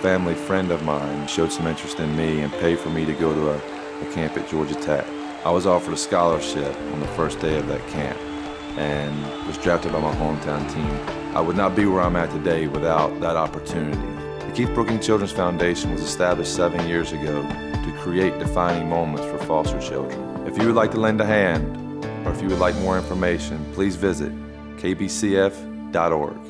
family friend of mine showed some interest in me and paid for me to go to a, a camp at Georgia Tech. I was offered a scholarship on the first day of that camp and was drafted by my hometown team. I would not be where I'm at today without that opportunity. The Keith Brooking Children's Foundation was established seven years ago to create defining moments for foster children. If you would like to lend a hand, or if you would like more information, please visit kbcf.org.